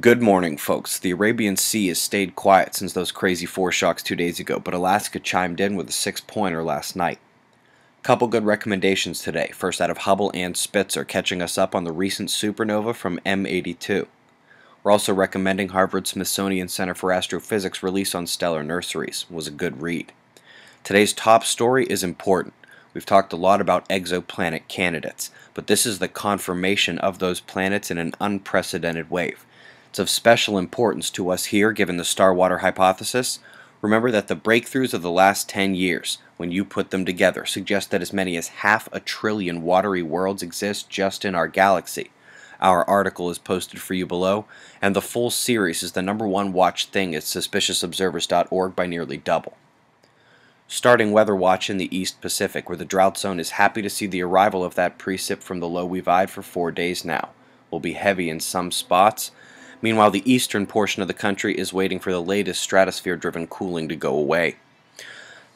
Good morning, folks. The Arabian Sea has stayed quiet since those crazy foreshocks two days ago, but Alaska chimed in with a six pointer last night. Couple good recommendations today. First out of Hubble and Spitzer, catching us up on the recent supernova from M82. We're also recommending Harvard Smithsonian Center for Astrophysics release on stellar nurseries. It was a good read. Today's top story is important. We've talked a lot about exoplanet candidates, but this is the confirmation of those planets in an unprecedented wave. It's of special importance to us here given the Starwater hypothesis. Remember that the breakthroughs of the last 10 years, when you put them together, suggest that as many as half a trillion watery worlds exist just in our galaxy. Our article is posted for you below, and the full series is the number one watched thing at suspiciousobservers.org by nearly double. Starting weather watch in the East Pacific, where the drought zone is happy to see the arrival of that precip from the low we've eyed for four days now. Will be heavy in some spots, Meanwhile, the eastern portion of the country is waiting for the latest stratosphere-driven cooling to go away.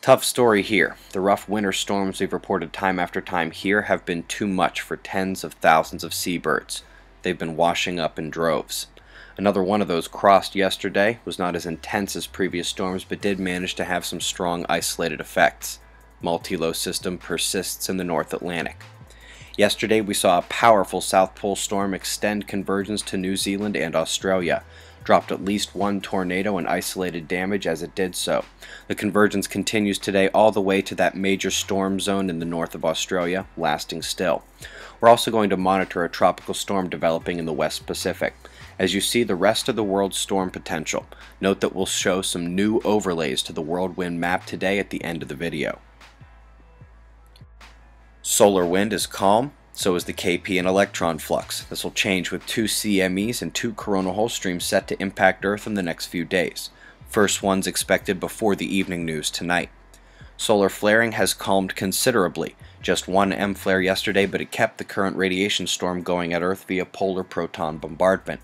Tough story here. The rough winter storms we've reported time after time here have been too much for tens of thousands of seabirds. They've been washing up in droves. Another one of those crossed yesterday was not as intense as previous storms but did manage to have some strong isolated effects. Multi-low system persists in the North Atlantic. Yesterday we saw a powerful South Pole storm extend convergence to New Zealand and Australia. Dropped at least one tornado and isolated damage as it did so. The convergence continues today all the way to that major storm zone in the north of Australia, lasting still. We're also going to monitor a tropical storm developing in the West Pacific. As you see the rest of the world's storm potential, note that we'll show some new overlays to the world wind map today at the end of the video. Solar wind is calm, so is the KP and electron flux. This will change with two CMEs and two coronal hole streams set to impact Earth in the next few days. First one's expected before the evening news tonight. Solar flaring has calmed considerably. Just one M flare yesterday, but it kept the current radiation storm going at Earth via polar proton bombardment.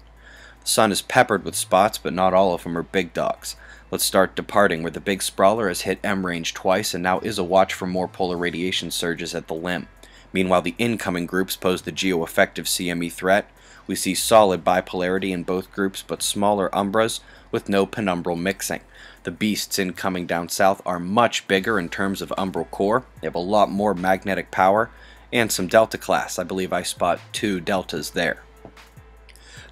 The sun is peppered with spots, but not all of them are big dogs. Let's start departing, where the big sprawler has hit M range twice and now is a watch for more polar radiation surges at the limb. Meanwhile, the incoming groups pose the geo-effective CME threat. We see solid bipolarity in both groups, but smaller umbras with no penumbral mixing. The beasts incoming down south are much bigger in terms of umbral core. They have a lot more magnetic power and some delta class. I believe I spot two deltas there.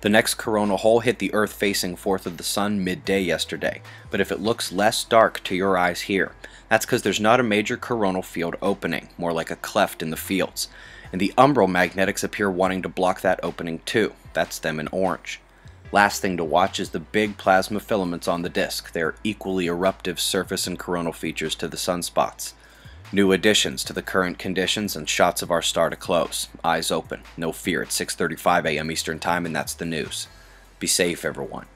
The next coronal hole hit the Earth facing forth of the Sun midday yesterday, but if it looks less dark to your eyes here, that's because there's not a major coronal field opening, more like a cleft in the fields. And the umbral magnetics appear wanting to block that opening too. That's them in orange. Last thing to watch is the big plasma filaments on the disk. They're equally eruptive surface and coronal features to the sunspots. New additions to the current conditions and shots of our star to close. Eyes open. No fear. It's 6.35 a.m. Eastern Time and that's the news. Be safe, everyone.